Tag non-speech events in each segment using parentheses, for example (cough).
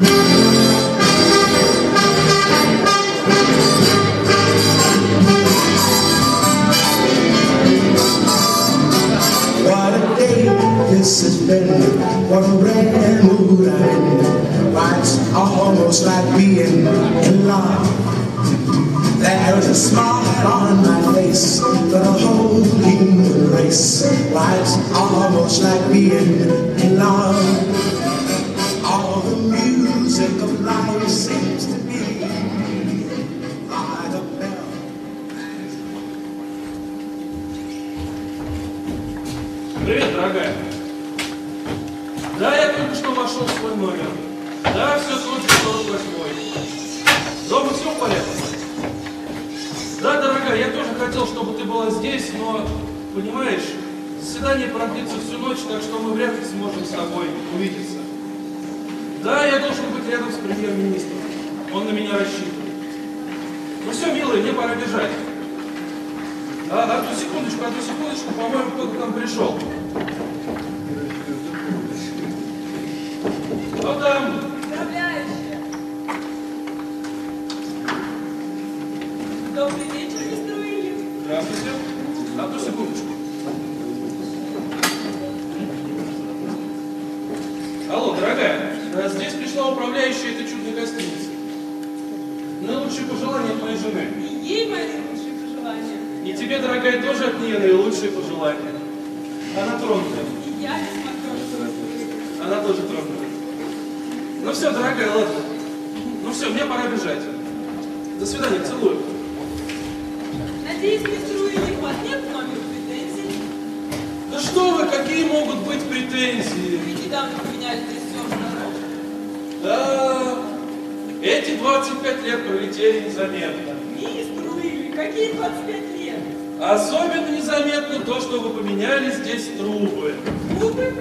What a day this has been. What a rare mood I'm in. It's almost like being in love. There's a smile on my face for the whole human race. It's almost like being in love. Так что мы вряд ли сможем с тобой увидеться. Да, я должен быть рядом с премьер-министром. Он на меня рассчитывает. Ну все, милая, мне пора бежать. А, одну секундочку, одну секундочку, по-моему, кто-то там пришел. Кто там? Жены. И ей мои лучшие пожелания. И тебе, дорогая, тоже от нее наилучшие пожелания. Она тронута. И я весьма тронута. Она тоже тронута. Ну все, дорогая, ладно. Ну все, мне пора бежать. До свидания, целую. Надеюсь, мистер Уильям, у вас нет к номеру претензий? Да что вы, какие могут быть претензии? Вы недавно поменяли трясёж Да, эти 25 лет пролетели незаметно. Мистер Уильям, какие 25 лет? Особенно незаметно то, что вы поменяли здесь трубы. Губы?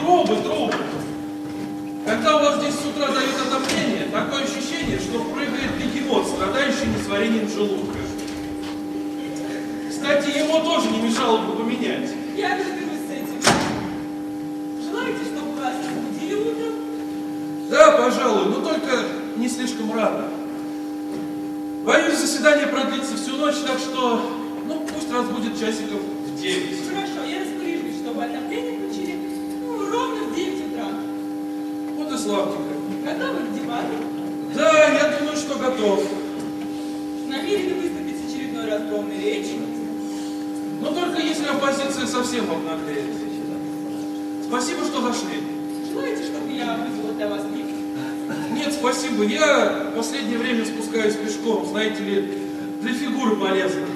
Трубы, трубы. Когда у вас здесь с утра дают отопление, такое ощущение, что прыгает бегемот, страдающий несварением желудка. Кстати, ему тоже не мешало бы поменять. Я разберусь с этим. Желаете, чтобы вас разбудили утром? Да, пожалуй, но только не слишком рано. Боюсь, заседание продлится всю ночь, так что, ну, пусть разбудит часиков в 9. Хорошо, я распоряжусь, чтобы отопление включили ну, ровно в 9 утра. Вот и славненько. Готовы к дебатам? Да, я думаю, что готов. Намерены выступить с очередной разгромной речью? Но только если оппозиция совсем обнаглеет. Спасибо, что зашли. Желаете, чтобы я вызвала для вас лифт? Нет, спасибо. Я в последнее время спускаюсь пешком, знаете ли, для фигуры полезно.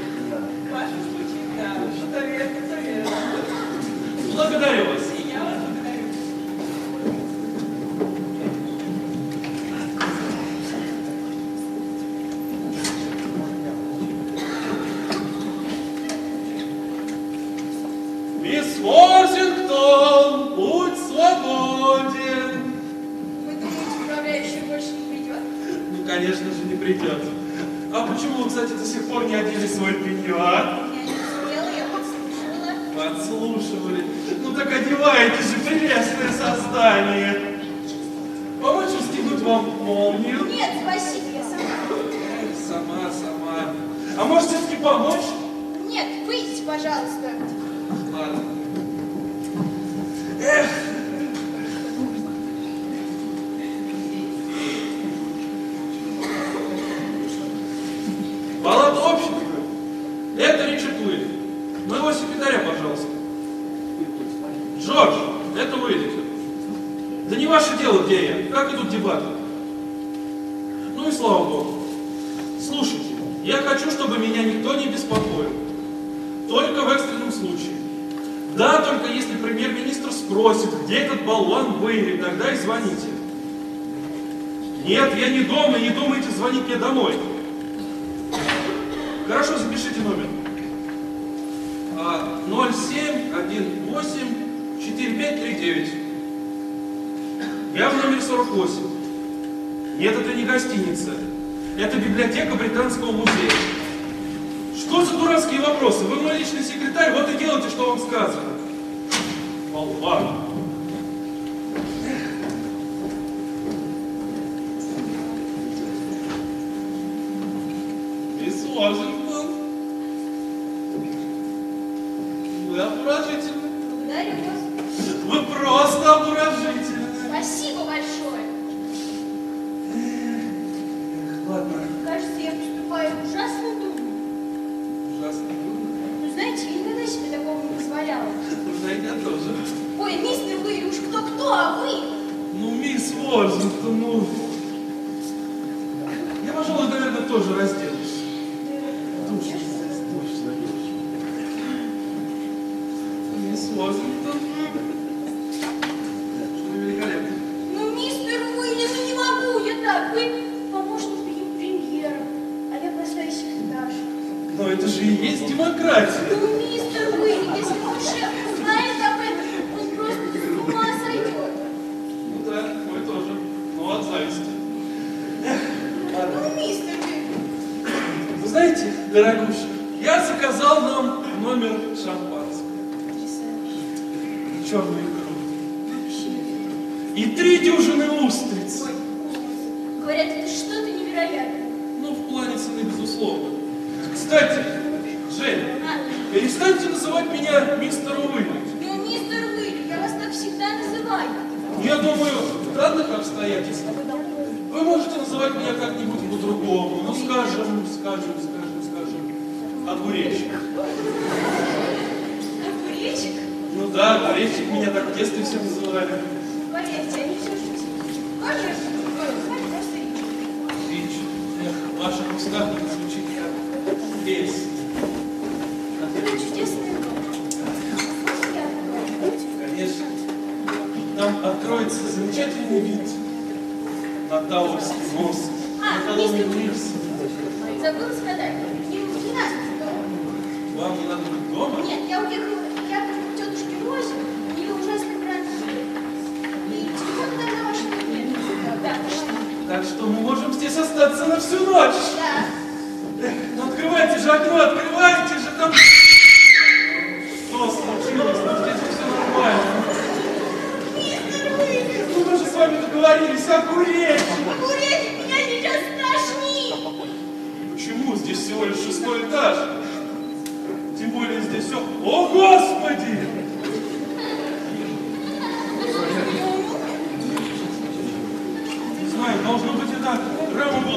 Вы обворожительны. Благодарю вас. Вы просто обворожительны. Спасибо большое. Ладно, Кажется, я поступаю ужасно дурно. ужасно. Ну, знаете, я никогда себе такого не позволяла. Знаете, я тоже. Ой, мистер вы, уж кто-кто, а вы? Ну, мисс Ворзингтон, ну... Я, пожалуй, наверное, тоже разделаюсь.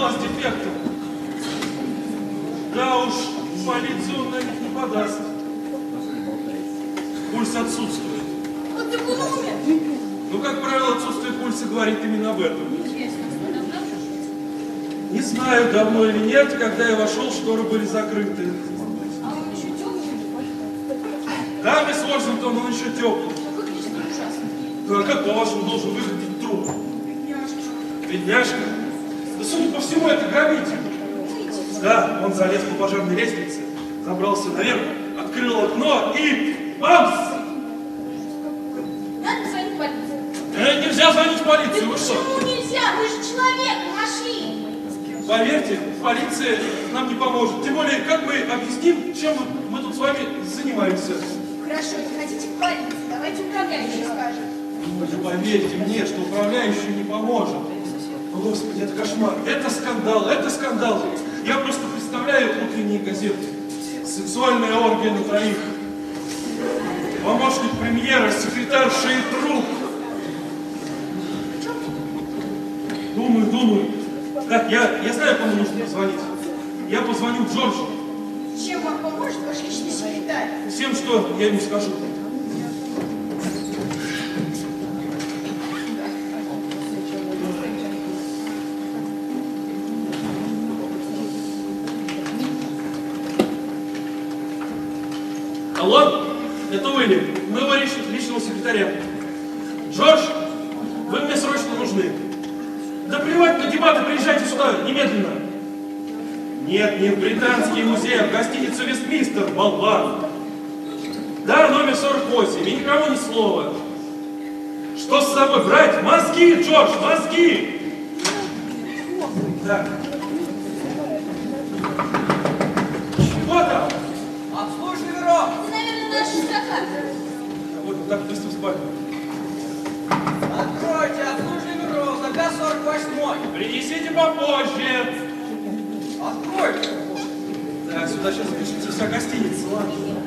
Рама была с дефектом. Да уж, в полицию он на них не подаст. Пульс отсутствует. Вот он умер. Ну, как правило, отсутствие пульса говорит именно об этом. Не знаю, давно или нет, когда я вошел, шторы были закрыты. А он еще темный. Да, мисс Уорзингтон, он еще теплый. А выглядит ужасно. Ну, а как, по-вашему, должен выглядеть труп? Бедняжка? Да, всему, это грабитель. Да, он залез по пожарной лестнице, забрался наверх, открыл окно и... Бамс! Надо звонить в полицию. Э, нельзя звонить в полицию, вы что? Почему нельзя? Вы же человек нашли. Поверьте, полиция нам не поможет. Тем более, как мы объясним, чем мы тут с вами занимаемся? Хорошо, не хотите в полицию, давайте управляющий скажет. Вы же поверьте мне, что управляющий не поможет. Господи, это кошмар. Это скандал, это скандал. Я просто представляю утренние газеты. Сексуальная оргия на троих. Помощник премьера, секретарша и труп. Думаю, думаю. Так, я, я знаю, кому нужно позвонить. Я позвоню Джорджу. Чем вам поможет ваш личный секретарь? Всем, что я ему скажу. Алло, это Уилли, моего лич- личного секретаря. Джордж, вы мне срочно нужны. Да плевать на дебаты, приезжайте сюда, немедленно. Нет, не в Британский музей, а в гостиницу Вестминстер, болван. Да, номер 48, и никому ни слова. Что с собой брать? Мозги, Джордж, мозги! Так. Чего там? Обслуживай бюро! Это, наверное, наш заказ. Вот так быстро в спальню. Откройте, обслуживай бюро, заказ 48 Принесите попозже. Откройте! Так, сюда сейчас запишется вся гостиница, ладно.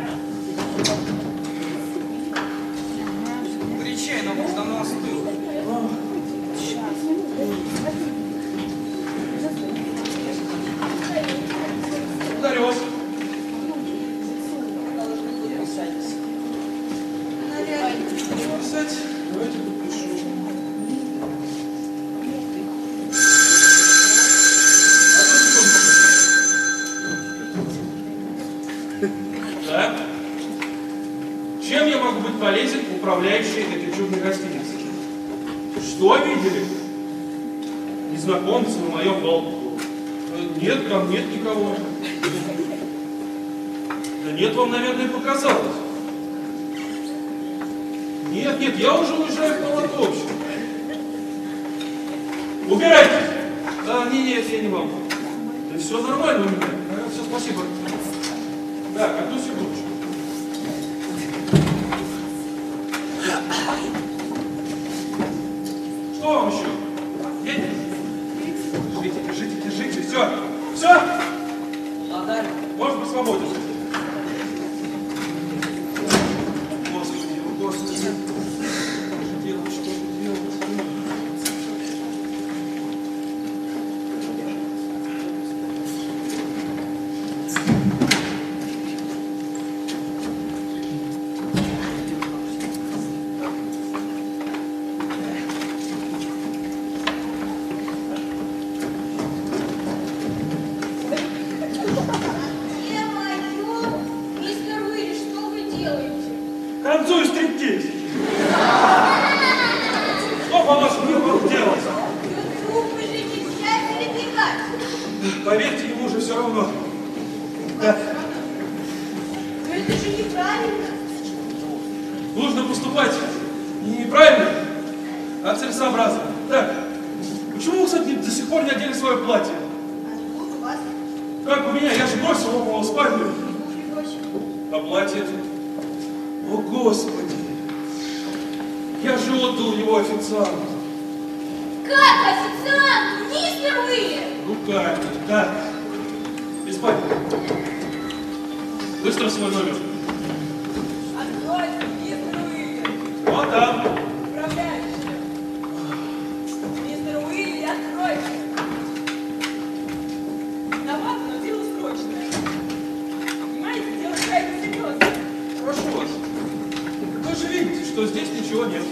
Что здесь ничего нет.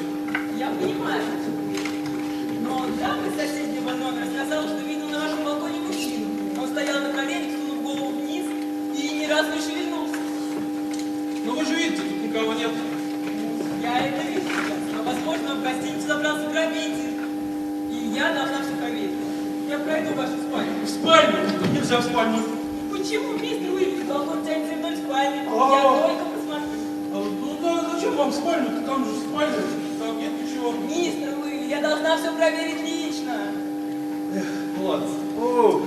Я понимаю. Но дама из соседнего номера сказала, что видел на вашем балконе мужчину. Он стоял на коленях, сунув голову вниз и ни разу не шевельнулся. Но вы же видите, тут никого нет. Я это вижу сейчас, но, возможно, в гостиницу забрался грабитель. И я должна все проверить. Я пройду в вашу спальню. В спальню. Нельзя в спальню. Почему, мистер Уильямс, балкон тянется вдоль спальни? Я О. только посмотрю. А, Ну да, зачем вам в Там же спальня. Там нет ничего. Мистер Уильямс, я должна все проверить лично. Ну ладно. О.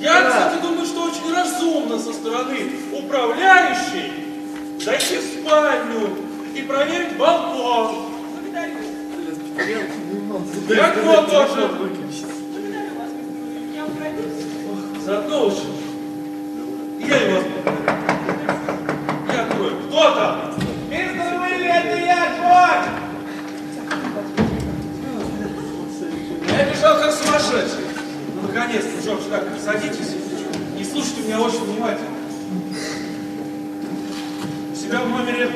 Я, кстати, думаю, что очень разумно со стороны управляющей зайти в спальню и проверить балкон. Благодарю. Я кто тоже. Садитесь и слушайте меня очень внимательно. У себя в номере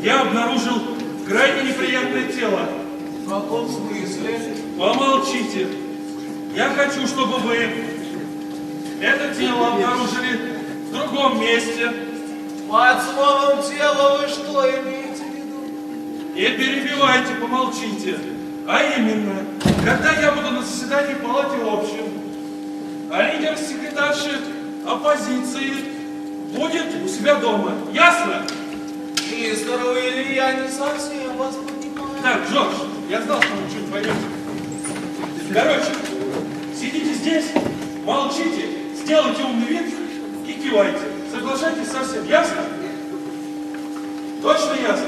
я обнаружил крайне неприятное тело. В каком смысле? Помолчите. Я хочу, чтобы вы это тело обнаружили в другом месте. Под словом тело вы что имеете в виду? Не перебивайте, помолчите. А именно, когда я буду на заседании в палате общин, а лидер секретарши оппозиции будет у себя дома. Ясно? Мистер Уилли, я не совсем вас понимаю. Так, Джордж, я знал, что вы что-нибудь поймете. Короче, сидите здесь, молчите, сделайте умный вид и кивайте. Соглашайтесь со всем. Ясно? Точно ясно?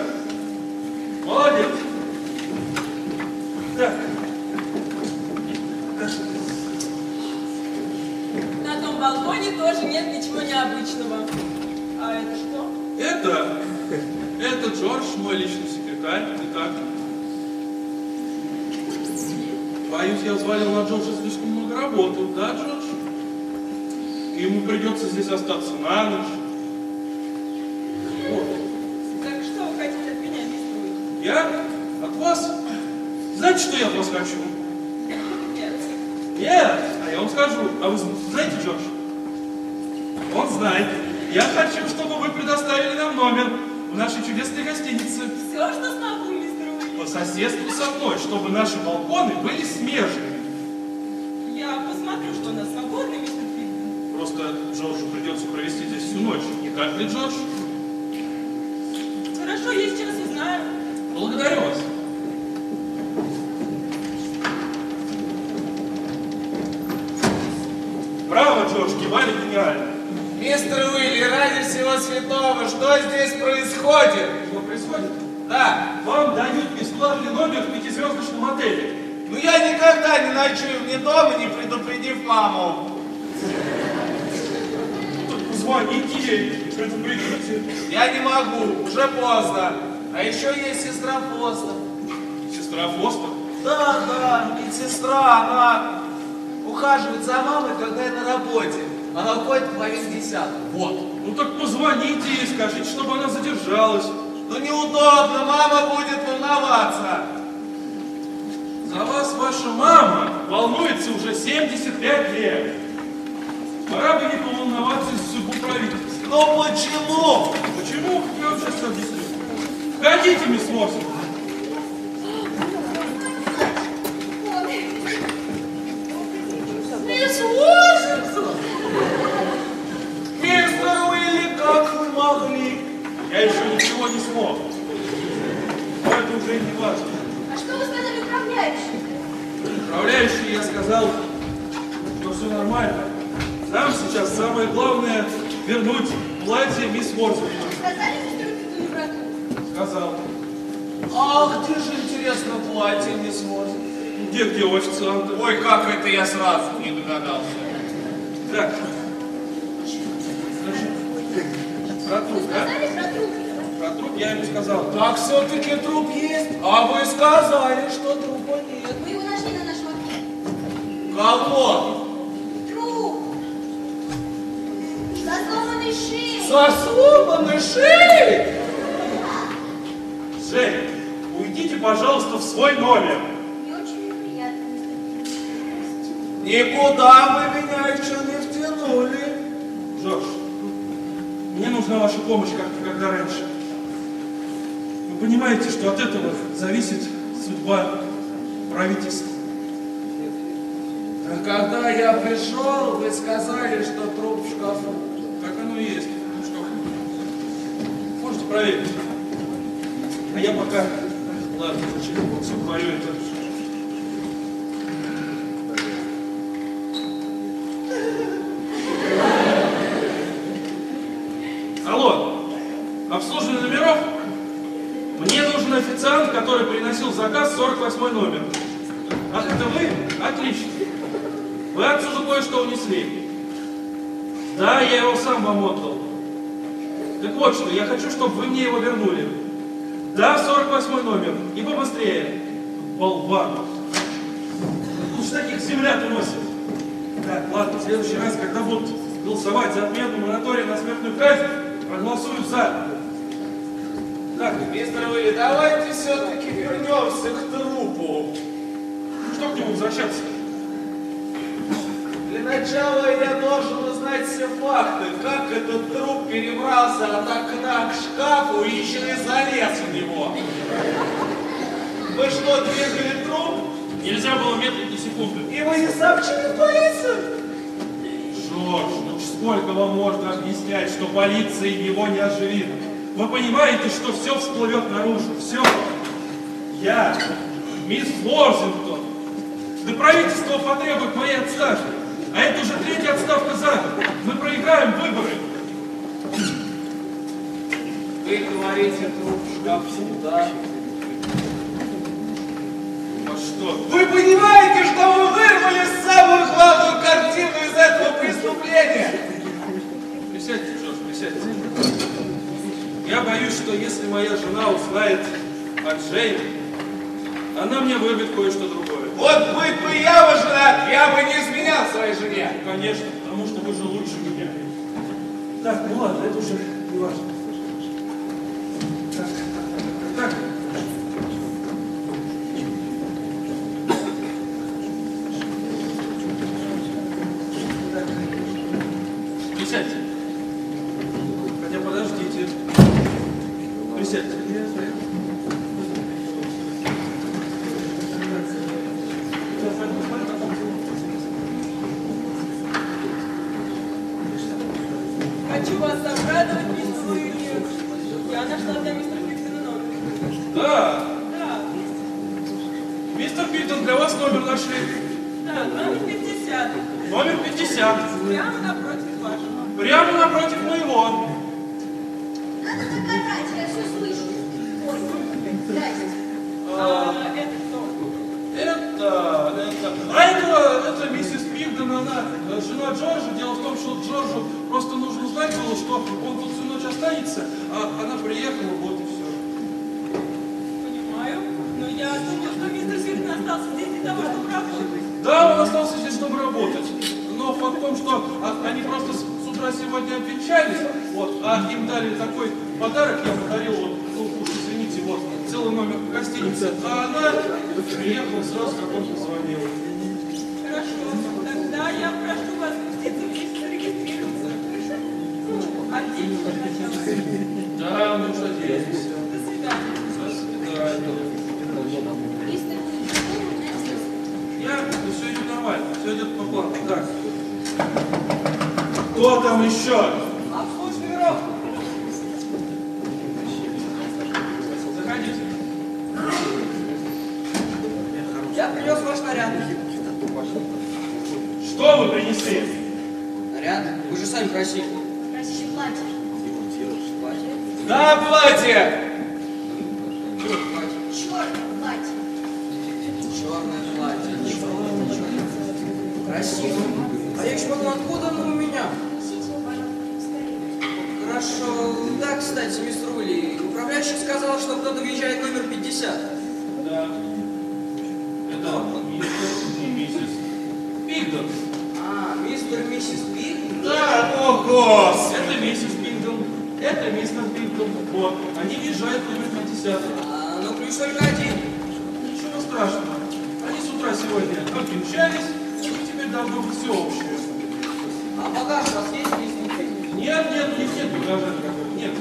Молодец. Так. Балконе тоже нет ничего необычного. А это что? Это, это Джордж, мой личный секретарь. Итак, боюсь, я взвалил на Джорджа слишком много работы. Да, Джордж? И ему придется здесь остаться на ночь. Вот. Так что вы хотите от меня, мистер? Я от вас? Знаете, что я от вас хочу? Нет. Нет, а я вам скажу. А вы знаете, Джордж? Он знает. Я хочу, чтобы вы предоставили нам номер в нашей чудесной гостинице Все, что смогу, мистер по Уилл. соседству со мной, чтобы наши балконы были смежными. Я посмотрю, что у нас свободно, мистер Филипп. Просто Джорджу придется провести здесь всю ночь. Не так ли, Джордж? Хорошо, я сейчас узнаю. Благодарю вас. Браво, Джордж, кивали гениально. Святого, что здесь происходит? Что происходит? Да, Вам дают бесплатный номер в пятизвездочном отеле. ну я никогда не ночую вне дома, не предупредив маму. Позвоните ей, предупредите. Я не могу, уже поздно. А еще есть сестра Фостер. Сестра Фостер? Да, да, медсестра, она ухаживает за мамой, когда я на работе. Она ходит в половине десятого. Вот. Ну так позвоните ей, скажите, чтобы она задержалась. Ну неудобно, мама будет волноваться. За вас ваша мама волнуется уже 75 лет. Пора бы не поволноваться из судьбу правительства. Но почему? Почему? Я вам сейчас объясню. Ходите, мисс Морсон. Могли? Я еще ничего не смог. Но это уже не важно. А что вы сказали управляющий? Управляющий, я сказал, что все нормально. Нам сейчас самое главное вернуть платье мисс Морсон. Сказали Петрову брату? Сказал. А где же, интересно, платье, мисс Уорзинсон? Где, где у официанта? Ой, как это я сразу не догадался. Так. Значит, про труп, да? Сказали про труп? Я ему сказал. Так все-таки труп есть? А вы сказали, что трупа нет. Мы его нашли на нашем окне. Кого? Труп! Со сломанной шеей! Со сломанной шеей? Жень, уйдите, пожалуйста, в свой номер. Не очень Петрович. Никуда вы меня еще не втянули. Джордж, мне нужна ваша помощь, как никогда раньше. Вы понимаете, что от этого зависит судьба правительства. А когда я пришел, вы сказали, что труп в шкафу. Так оно и есть. Ну что, можете проверить. А я пока... Ладно, зачем все говорю это? Приносил заказ 48 номер. Ах, это вы? Отлично. Вы отсюда кое-что унесли. Да, я его сам вам отдал. Так вот что, я хочу, чтобы вы мне его вернули. Да, в 48 номер. И побыстрее. Болван. Уж таких земля уносит. Так, ладно, в следующий раз, когда будут голосовать за отмену моратория на смертную казнь, проголосую за. Так, Мистер Уилли, давайте все-таки вернемся к трупу. что к нему возвращаться? Для начала я должен узнать все факты, как этот труп перебрался от окна к шкафу и еще и залез в него. Вы что, двигали труп? Нельзя было медлить ни секунды. И вы не сообщили в полицию? Жорж, ну сколько вам можно объяснять, что полиция его не оживит? вы понимаете, что все всплывет наружу, все. Я, мисс Лорзингтон, да правительство потребует моей отставки, а это уже третья отставка за год. Мы проиграем выборы. Вы говорите, труп в шкафу. А что? Вы понимаете, что вы вырвали самую главную картину из этого преступления? Присядьте, Джордж, присядьте. Я боюсь, что если моя жена узнает о Джейн, она мне выбит кое-что другое. Вот будь бы я бы жена, я бы не изменял своей жене. Ну, конечно, потому что вы же лучше меня. Так, ну ладно, это уже не важно. Так, так. Присядьте. Нет, нет, у них нет никакого. Нет.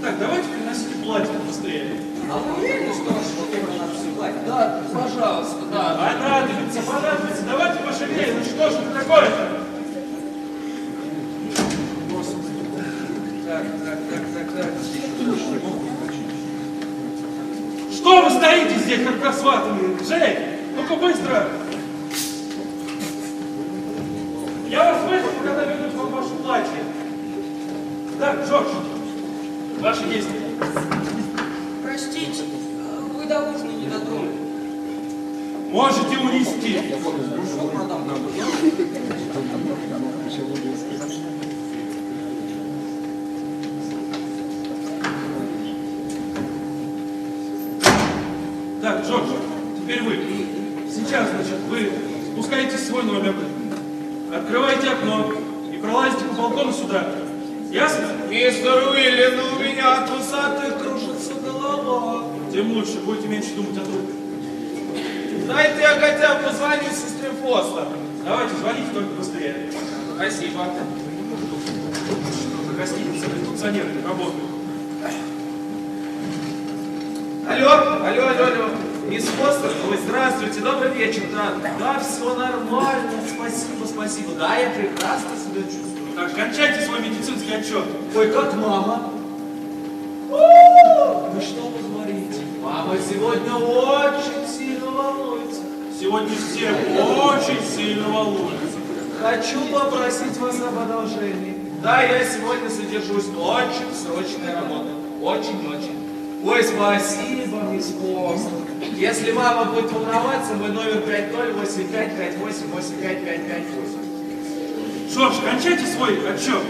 Так, давайте приносите платье быстрее. А вы уверены, что ваш выбор надо все платье? Да, пожалуйста, да. Понадобится, понадобится. Давайте пошевелее. Ну что же это такое-то? Так, так, так, так, так. Что вы стоите здесь, как просватанные? Джей, ну-ка быстро. Я вас вызову, когда вернусь вам ваше платье. Так, Джордж, ваши действия. Простите, вы до ужина не дотронули. Можете унести. Что продам? Так, Джордж, теперь вы. Сейчас, значит, вы спускаетесь в свой номер, открываете окно и пролазите по балкону сюда. Ясно? Мистер Уилли, ну у меня от высоты кружится голова. Тем лучше, будете меньше думать о трупе. Дайте я хотя бы позвоню сестре Фостер. Давайте, звоните только быстрее. Спасибо. На гостинице кондиционеры не работают. Алло, алло, алло, алло. Мисс Фостер, ой, здравствуйте, добрый вечер, да. Да, все нормально, спасибо, спасибо. Да, я прекрасно себя чувствую. Так, кончайте свой медицинский отчет. Ой, как мама? О, Ну что вы говорите? Мама сегодня очень сильно волнуется. Сегодня все очень сильно волнуются. Хочу попросить вас об одолжении. Да, я сегодня содержусь. Очень срочная работа. Очень-очень. Ой, спасибо, мисс Фостер. Если мама будет волноваться, мой номер 5085885558. Джордж, кончайте свой отчет.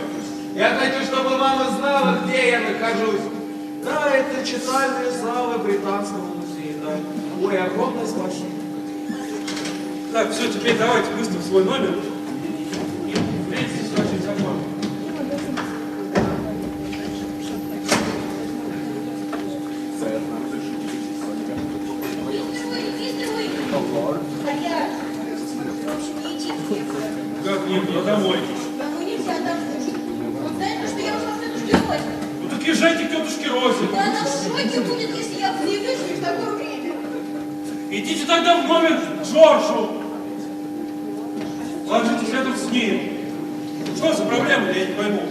Я хочу, чтобы мама знала, где я нахожусь. Да, это читальные залы Британского музея. Ой, огромное спасибо. Так, все, теперь давайте быстро в свой номер. Шоке будет, если я появлюсь не в такое время. Идите тогда в номер к Джорджу. Ложитесь рядом с ним. Что за проблема, я не пойму.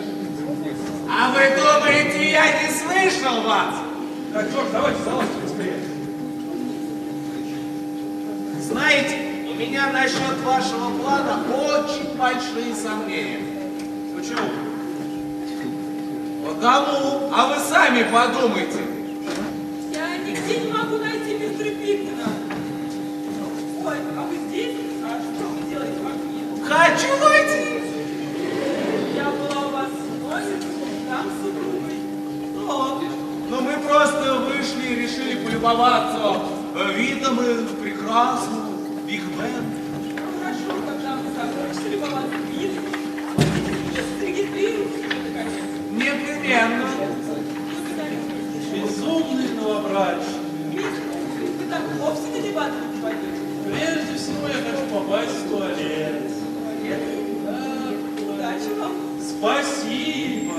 А вы думаете, я не слышал вас? Так, Джордж, давайте залазьте быстрее. Знаете, у меня насчет вашего плана очень большие сомнения. Почему? Потому, а вы сами подумайте. Я нигде не могу найти мистера Пикмена. Ой, а вы здесь? А что вы делаете в окне? Хочу войти. Я была у вас в номере, там с супругой. Вот. Но мы просто вышли и решили полюбоваться видом и прекрасного Биг Бен. Хорошо, когда вы закончите любоваться видом. Непременно. Безумный новобрачный. Вовсе на дебаты не пойдете. Прежде всего я хочу попасть в туалет. Да, удачи вам. Спасибо.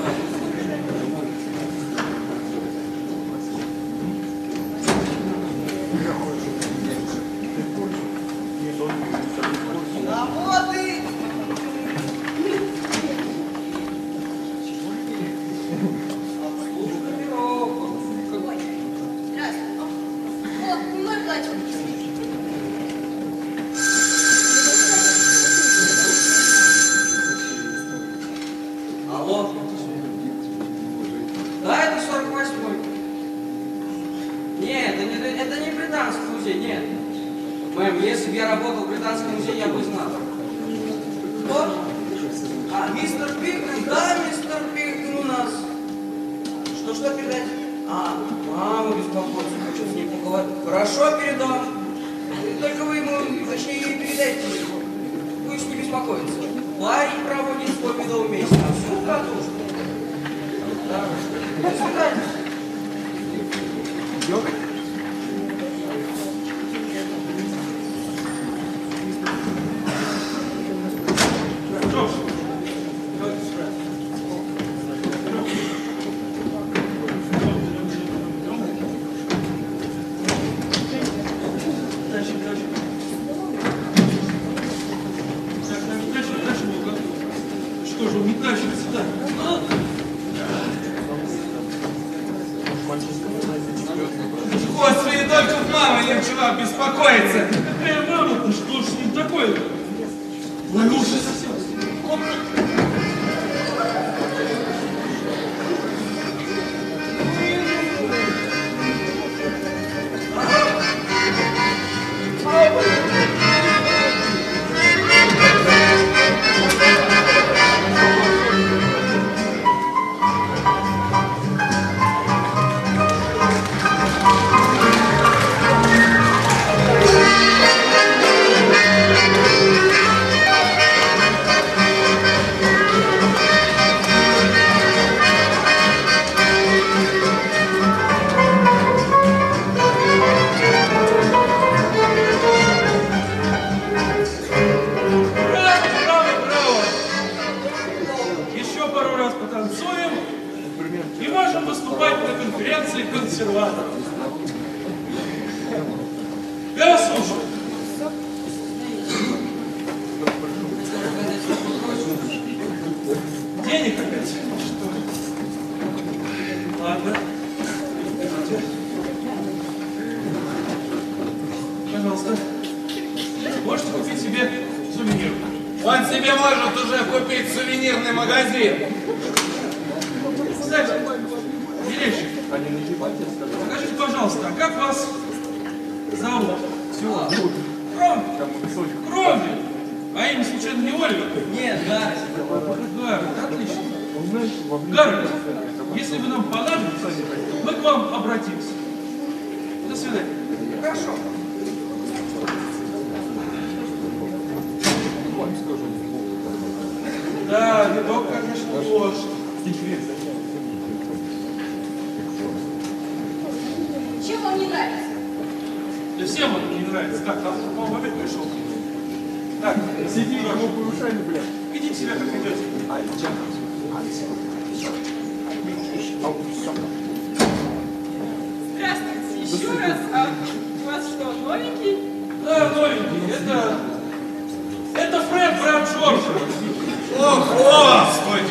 Господи, только мама не начала беспокоиться.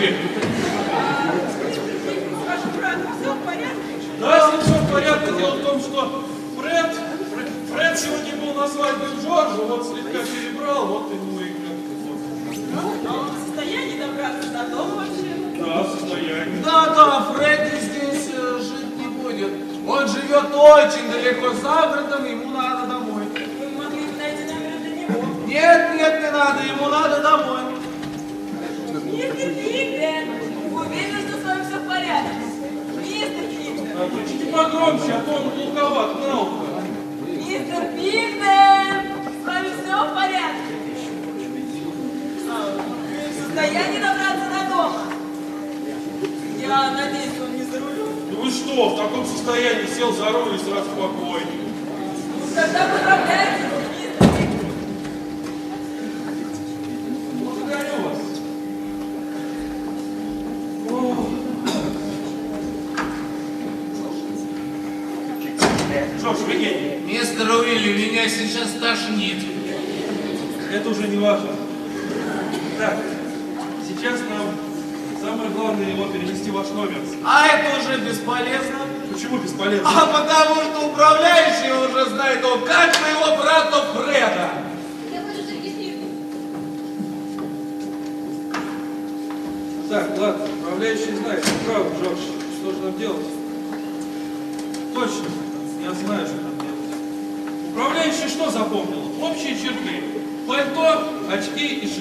Господи!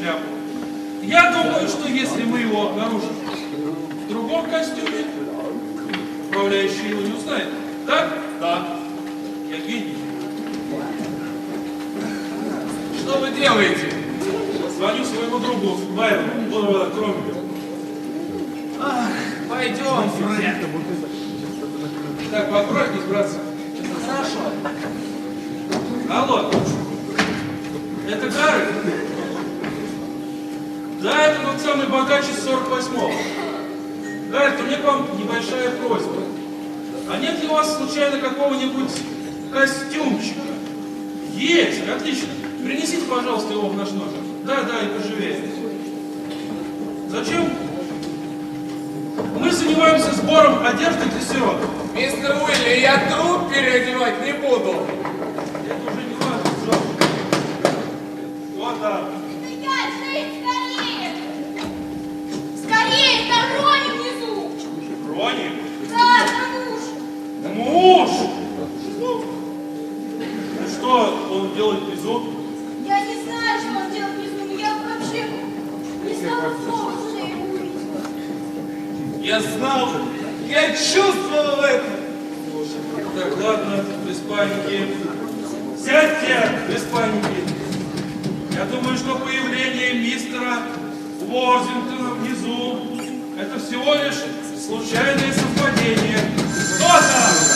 Шляпу. Я думаю, что если мы его обнаружим в другом костюме, управляющий его не узнает. Так? Да. Я гений. Что вы делаете? Звоню своему другу Байрону, Бонова Кромелю. Ах, пойдем, Фред. Так, поаккуратней, братцы. Хорошо. Алло, это Гарри? Да, из 48-го. Гарри, у меня к вам небольшая просьба. А нет ли у вас случайно какого-нибудь костюмчика? Есть, отлично. Принесите, пожалуйста, его в наш номер. Да, да, и поживее. Зачем? Мы занимаемся сбором одежды для сирот. Мистер Уилли, я труп переодевать не буду. Это уже не важно, Джордж. Вот так. Муж! Ну что он делает внизу? Я не знаю, что он делает внизу, но я вообще не знала слова, что я его увидела. Я знал, я чувствовал это. Так, ладно, без паники. Сядьте, без паники. Я думаю, что появление мистера Уорзингтона внизу это всего лишь случайное совпадение. Кто там?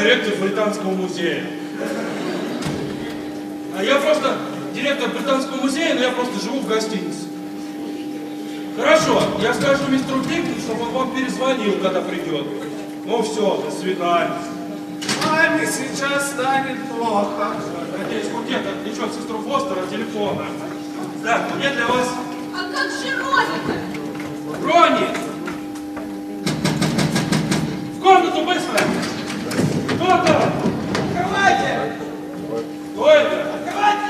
Директор Британского музея. А я просто директор Британского музея, но я просто живу в гостинице. Хорошо, я скажу мистеру Пикну, чтобы он вам перезвонил, когда придет. Ну все, до свидания. Маме сейчас станет плохо. Надеюсь, букет отвлечет сестру Фостера от телефона. Так, мне для вас А как же Рони-то? Рони! В комнату быстро! Кто там? Открывайте! Кто это? Открывайте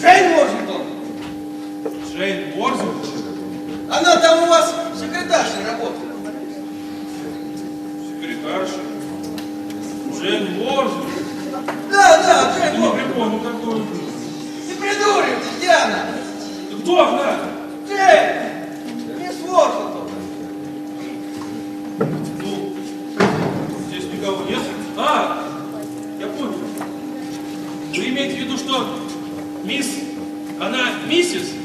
Джейн Морзингтон. Джейн Морзингтон? Она там у вас секретаршей работает. Секретарша? Джейн Морзингтон? Да, да, Джейн Морзингтон. Не припомню такую. Не придуривайтесь, Диана. Да кто она? vícios.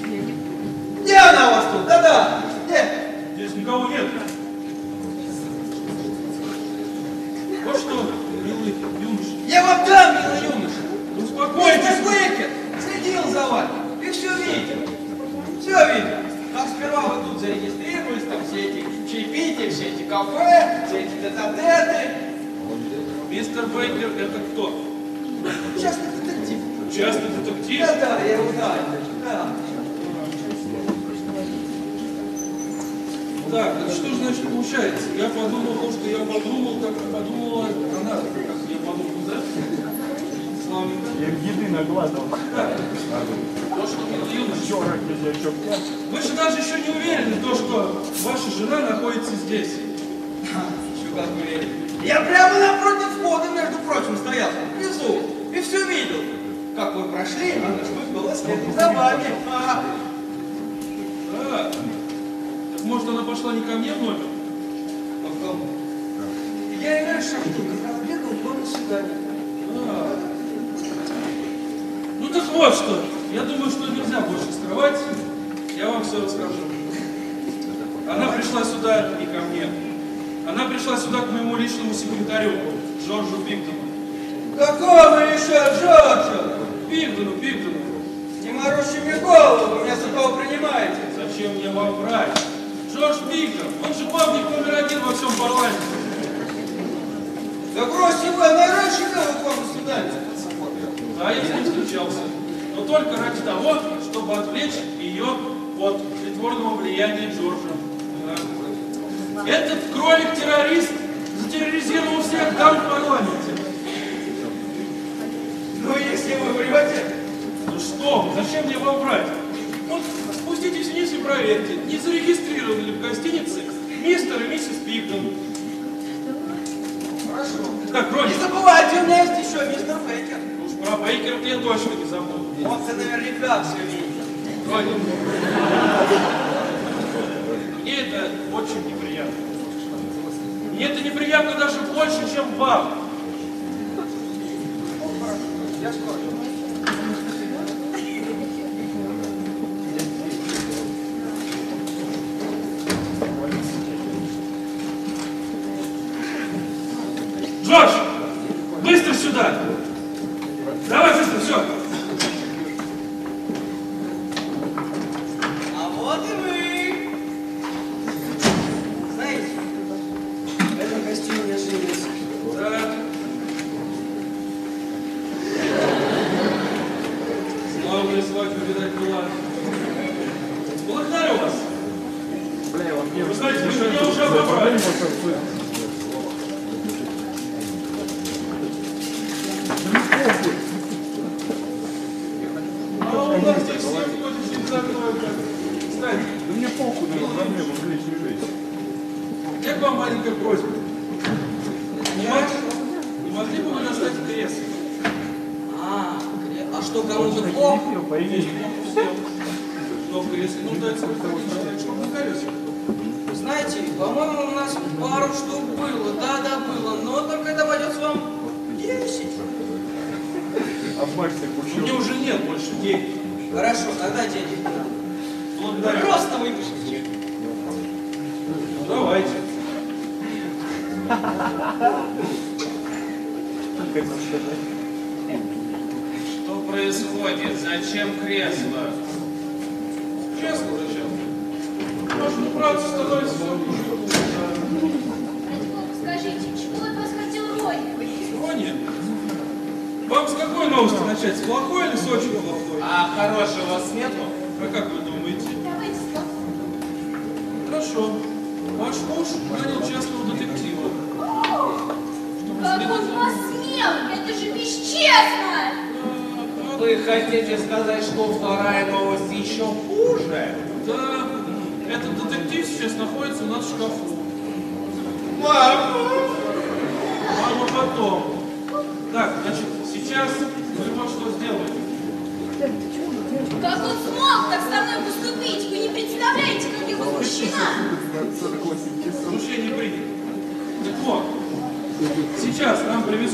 И это неприятно даже больше, чем вам. Я скажу.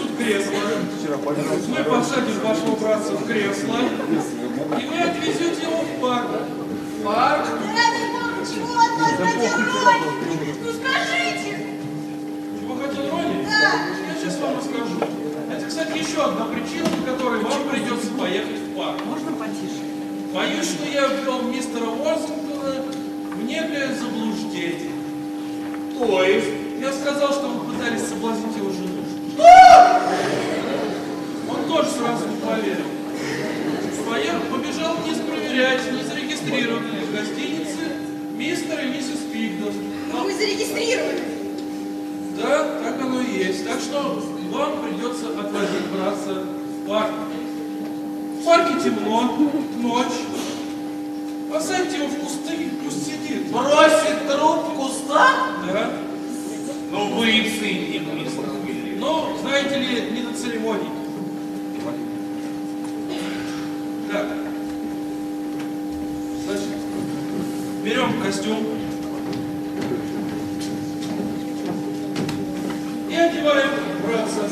Нам привезут кресло. Мы посадим вашего братца в кресло. И вы отвезете его в парк. Парк? Ради бога, чего от вас хотел Рони? Ну скажите! Чего хотел Рони? Да. Я сейчас вам расскажу. Это, кстати, еще одна причина, по которой вам придется поехать в парк. Можно потише? Боюсь, что я ввел мистера Уорсингтона в некое заблуждение. То есть? Я сказал, что вы пытались соблазнить его жену. Он тоже сразу не поверил. Поехал, побежал вниз проверять, не зарегистрированы ли в гостинице мистер и миссис Пигдон. Ну вы зарегистрированы! Да, так оно и есть. Так что вам придется отвозить братца в парк. В парке темно, ночь. Посадьте его в кусты, пусть сидит. Бросит труп в кустах? Да. Ну вы и циник, мистер Ну, знаете ли, не до церемоний. Так. Значит, берем костюм. И одеваем братца.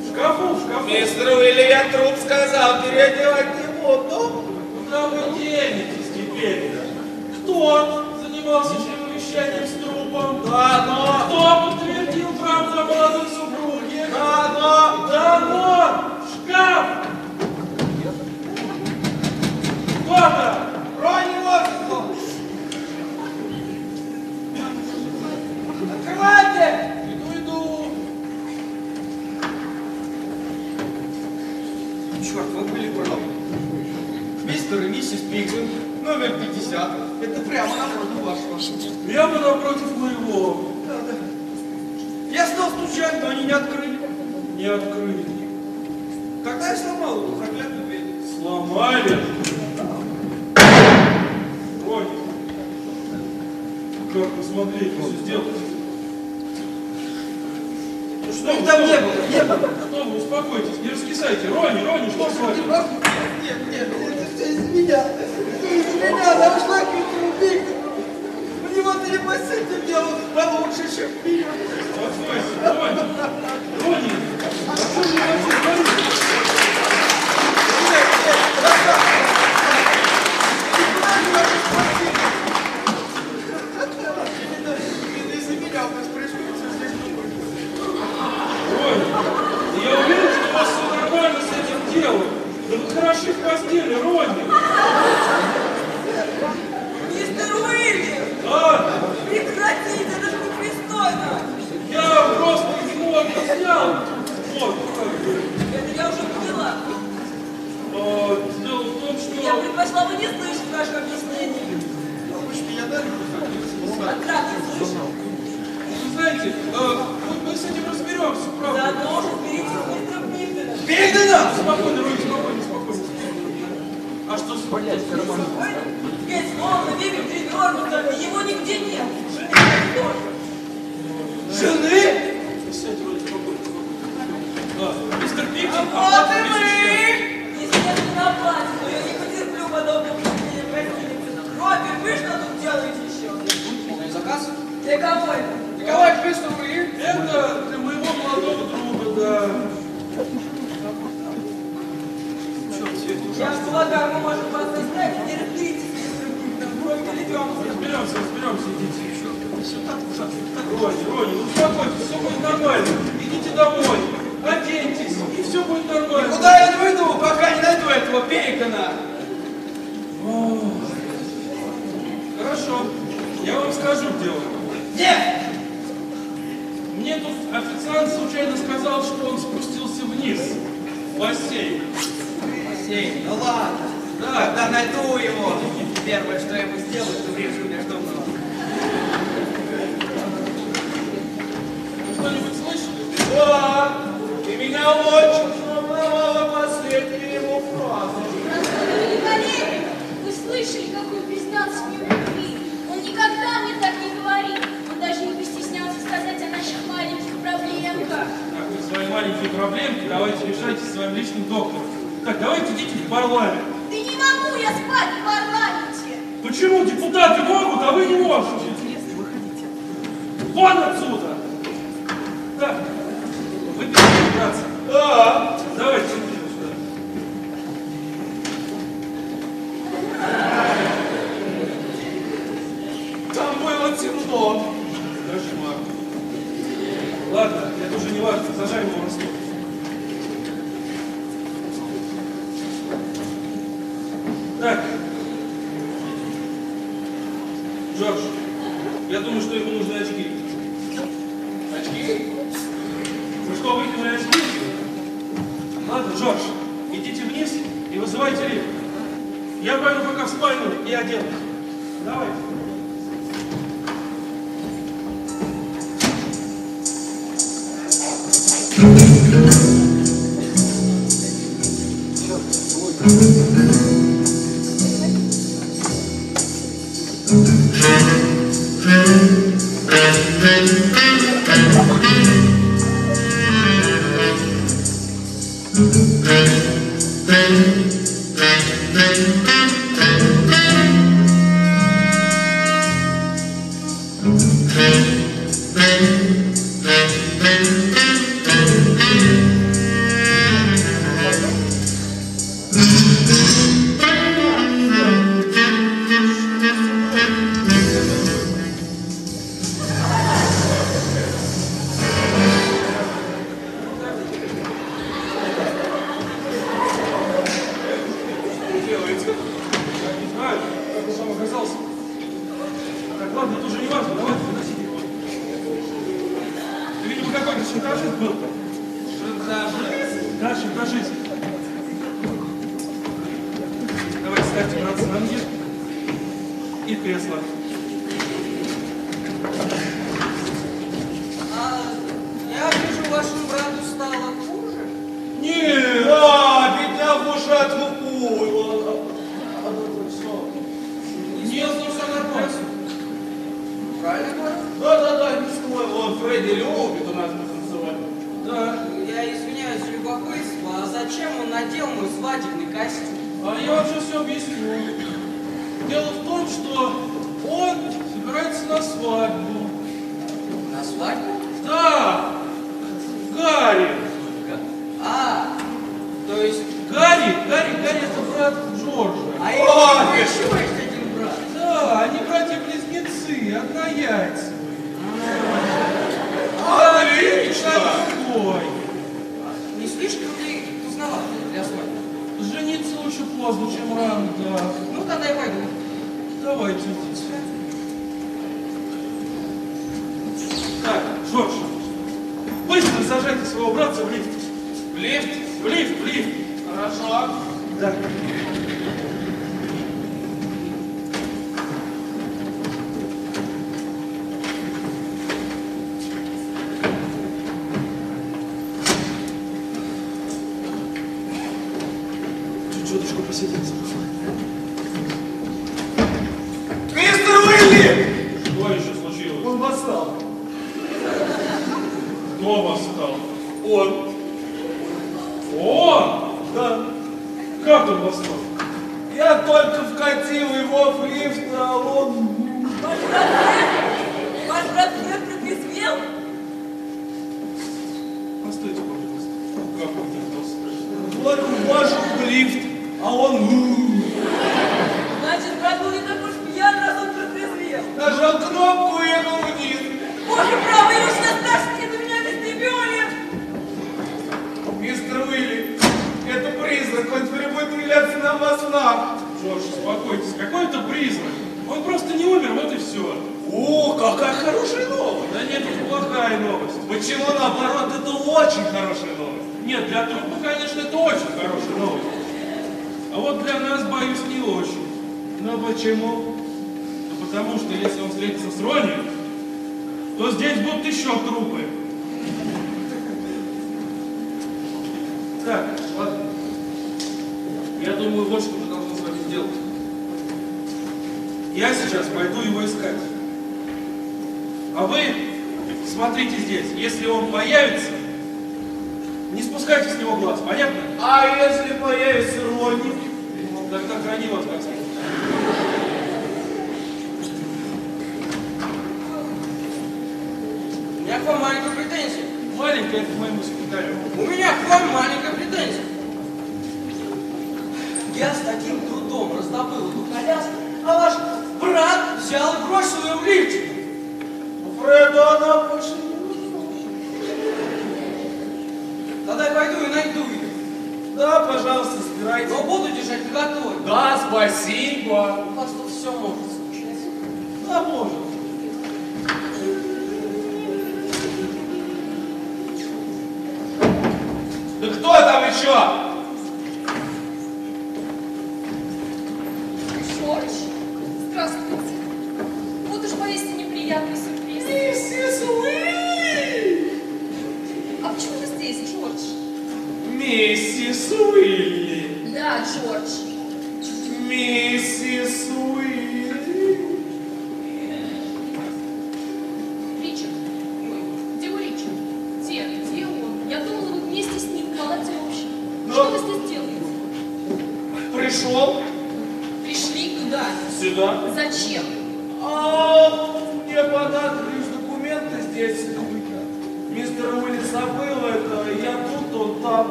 В шкафу, в шкафу. Мистер Уильям, труп сказал, переодевать не буду. Куда вы денетесь теперь? Кто занимался чревовещанием с трупом? Да, но... Кто подтвердил о молодой супруге? Да, но... Да вот! Шкаф! Кто там? Ронни Уорсингтон! Открывайте! Иду, иду. Черт, вы были правы. Мистер и миссис Пигман, номер 50. Это прямо напротив вашего. Прямо напротив моего. Я стал стучать, но они не открыли. Не открыли. Тогда я сломал эту проклятую дверь. Сломали. Рони. Как посмотреть, что сделать? Ну что, Ну, там не было, не было. Что вы, успокойтесь, не раскисайте. Рони, Рони, что с вами? Нет, нет, это все из-за меня. Все из-за меня. Она ушла к Мистеру Пигману. У него-то не по этим делом получше, чем в мире. Успокойся, Рони. Рони, о чем вы вообще говорите? Что? Кошмар. Ладно, это уже не важно, Сажаем его росток. Так. Джордж, я думаю, что ему нужны очки. Очки? Вы что, выкинули очки? Ладно, Джордж, идите вниз и вызывайте лифт. Я пойду пока в спальню и одену. Давайте. Муранда. Ну, тогда я пойду. Давайте. Так, Джордж, быстро сажайте своего братца в лифт. В лифт? найду их. Да, пожалуйста, собирайте. Но буду держать наготове. Да, спасибо. У нас тут все может случиться. Да, может. Да кто там еще?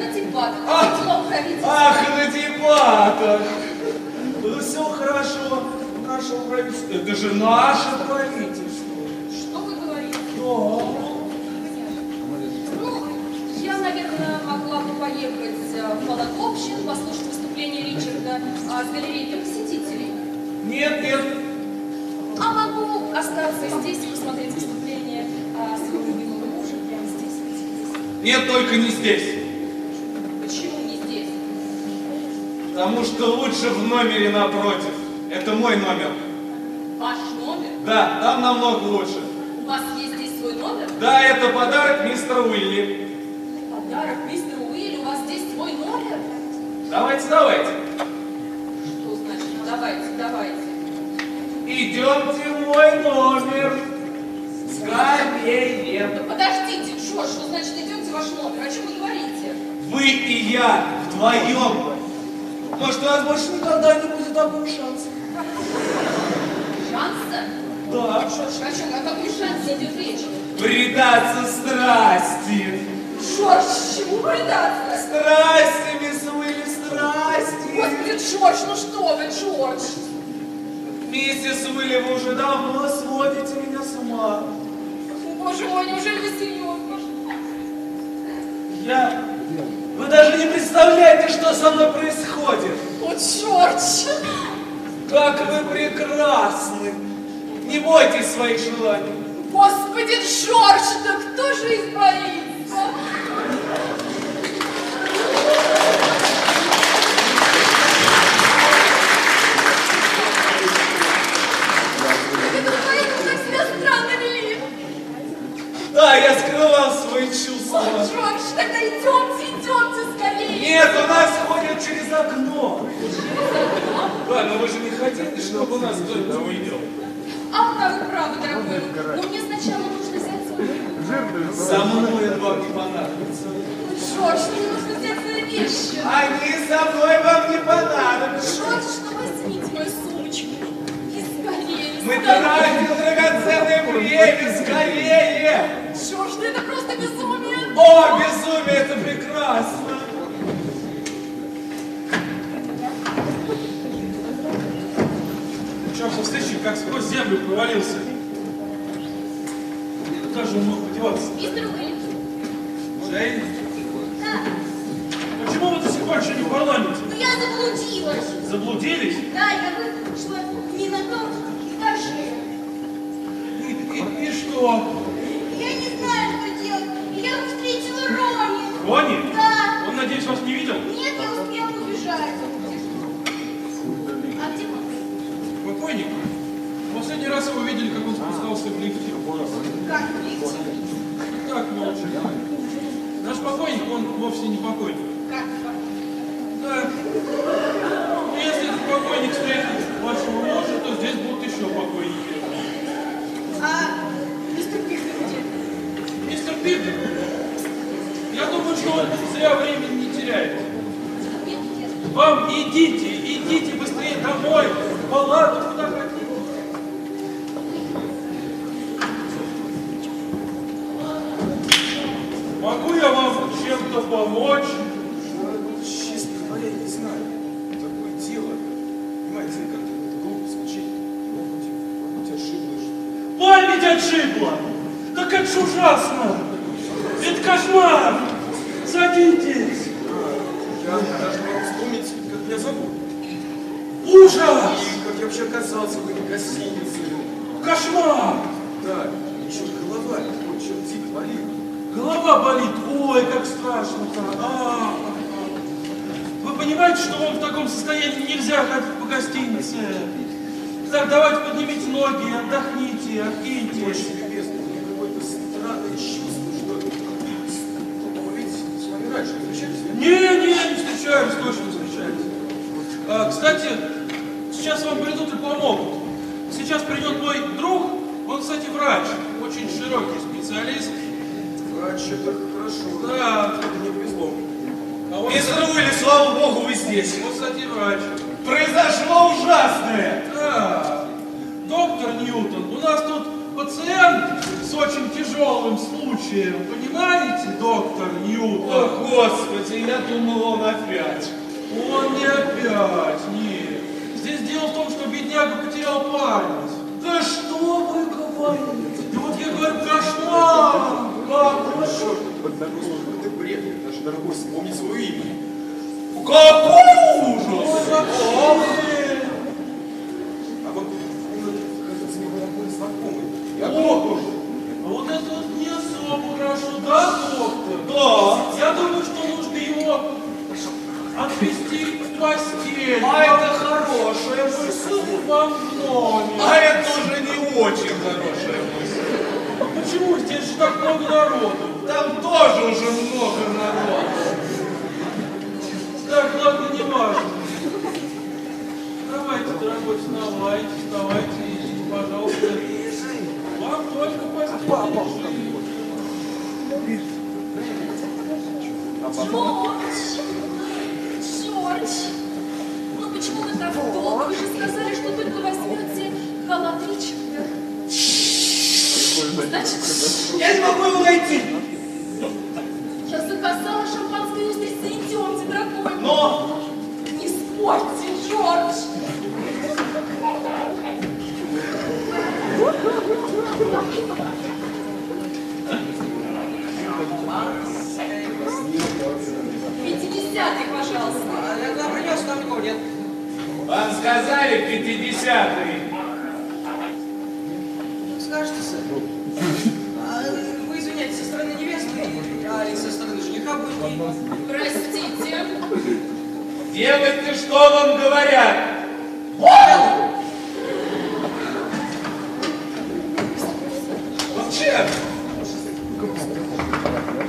Леди Ах, на Леди Ну все хорошо, ну, наше правительство, это же наше правительство. Что вы говорите? Да. Ну, я, наверное, могла бы поехать э, в Молоковщин, послушать выступление Ричарда а, с галереи для посетителей. Нет, нет. А могу остаться здесь и посмотреть выступление а, своего любимого мужа прямо здесь. Нет, только не здесь. Потому что лучше в номере напротив. Это мой номер. Ваш номер? Да, там намного лучше. У вас есть здесь свой номер? Да, это подарок мистера Уилли. Подарок мистера Уилли? У вас здесь свой номер? Давайте, давайте. Что значит ну, давайте, давайте? Идемте в мой номер. Скорее. Подождите, Джордж, что значит идемте в ваш номер? О чем вы говорите? Вы и я вдвоем может, у нас больше никогда не будет такого шанса. Шанса? Да. А что, о чем, о каком шансе идет речь? Предаться страсти. Жорж, чему предаться? Страсти, мисс Уилли, страсти. Господи, Джордж, ну что вы, Джордж? Миссис Уилли, вы уже давно сводите меня с ума. Боже мой, неужели вы серьезно? Я... Вы даже не представляете, что со мной происходит. О, Джордж! Как вы прекрасны. Не бойтесь своих желаний. Господи, Джордж, да кто же их боится? Это поэтому так себя странно вели. Да, я скрывал свои О. Джордж, тогда идемте, идемте скорее. Нет, у нас ходят через окно. Да, но вы же не хотите, чтобы у нас кто-то увидел. Ах, да, вы правы, дорогой. Но мне сначала нужно взять свою... Со мной вам не понадобится. Джордж, мне нужно взять свои вещи. Они со мной вам не понадобятся. Джордж, ну возьмите мою сумочку. И скорее, Мы тратим драгоценное время, скорее! Прекрасно! Чертов сыщик как сквозь землю провалился. Куда же он мог подеваться? Джейн, Да. почему вы до сих пор еще не в парламенте? Ну я заблудилась. Заблудились? Да, я вышла не на том этаже. И, и- и что? Рони? Да. Он, надеюсь, вас не видел? Нет, я успела убежать. А где он? Покойник. Последний раз его видели, как он спускался в лифте. Как в лифте? Так, молча. Наш покойник, он вовсе не покойник. Как? Да. Ну, Если этот покойник встретит вашего мужа, то здесь будут еще покойники. А мистер Пикер где? Мистер Питер, думаю, что зря времени не теряет. Вам идите, идите быстрее домой, в палату, куда хотите. Могу я вам чем-то помочь? Честно говоря, не знаю. Такое дело. Понимаете, как-то глупо звучит. Память отшибла! Так это ж ужасно! Это кошмар! Садитесь! Я даже не могу вспомнить, как меня зовут. Ужас! И как я вообще оказался в этой гостинице. Кошмар! Да, еще голова очень дико болит. Голова болит. Ой, как страшно-то. А, Вы понимаете, что вам в таком состоянии нельзя ходить по гостинице? Так, давайте поднимите ноги, отдохните, откиньте. Очень любезно. У меня какое-то странное чувство, что... Вы видите, с вами раньше встречались, нет? Не, не, не встречались, точно встречались. А, кстати, сейчас вам придут и помогут. Сейчас придет мой друг, он, кстати, врач, очень широкий специалист. Врач, это хорошо. Да. Мистер Уилли, слава богу, вы здесь. он, кстати, врач. Произошло ужасное. Да. Доктор Ньютон, у нас тут пациент с очень тяжелым случаем, понимаете, доктор О, Ньютон? Господи, я думал, он опять. Он не опять, нет. Здесь дело в том, что бедняга потерял память. Да что вы говорите? Да вот я говорю, кошмар! Как? Черт, Я даже дорогой вспомнить свое имя. Какой ужас! А вот мне был знакомый. Я О! доктор. А вот это вот не особо хорошо, да, доктор? Да. Я думаю, что нужно его отвезти в постель. А это хорошая мысль. Вам в номер. А это уже не очень хорошая мысль. Почему? Здесь же так много народу. Там тоже уже много народу. Так, ладно, не важно. Давайте, дорогой, вставайте, вставайте, идите, пожалуйста. Вам только постель. Джордж! Джордж! Ну почему вы так долго? Вы же сказали, что только возьмете халат Ричарда. Значит, Я не могу его найти. гости, Джордж. Пятидесятый, пожалуйста. А, я туда принес, там никого нет. Вам сказали пятидесятый. Ну, Скажете, сэр? А, вы извиняйтесь, со стороны невесты, а со стороны жениха будет... Простите. Делайте, что вам говорят. Вообще.